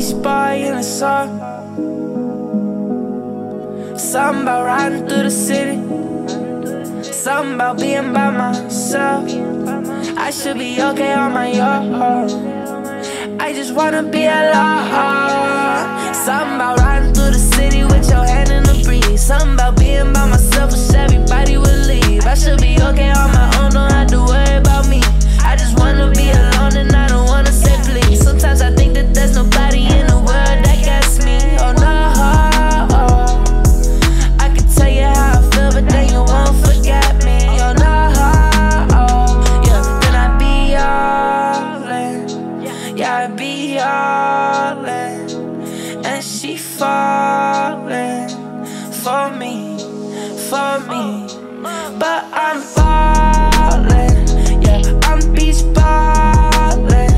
beach boy in the sun. Something about riding through the city. Something about being by myself. I should be okay on my own. I just wanna be alone. Something about riding through the city in. She falling for me, for me. But I'm falling. Yeah, I'm beach ballin'.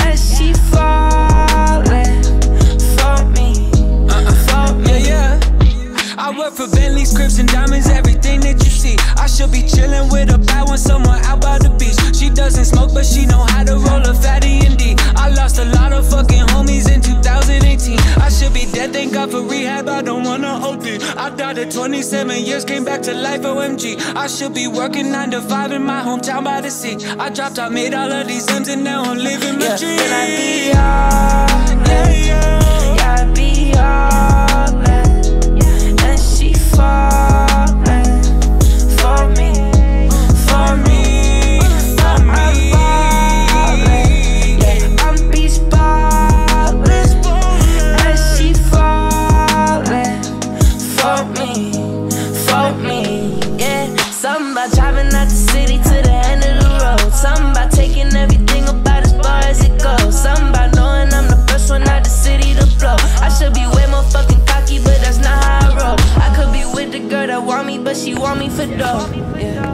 And she falling for me, for me. Yeah, yeah. I work for Bentley's, Crips, and Diamonds, everything that you see. I should be chilling with a bad one somewhere out by the beach. She doesn't smoke, but she know thank God for rehab. I don't wanna OD. I died at 27 years, came back to life, OMG. I should be working 9 to 5 in my hometown by the sea. I dropped, I made all of these M's, and now I'm living my Yeah, dream. About driving out the city to the end of the road. Something about taking everything about as far as it goes. Something about knowing I'm the first one out the city to blow. I should be way more fucking cocky, but that's not how I roll. I could be with the girl that want me, but she want me for dough. Yeah.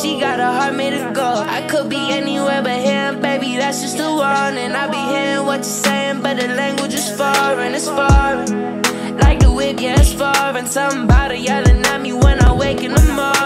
She got a heart made of gold. I could be anywhere but here, baby, that's just the one. And I be hearing what you're saying, but the language is foreign, it's foreign. Like the whip, yeah, it's foreign. Something her yelling at me when I wake in the morning.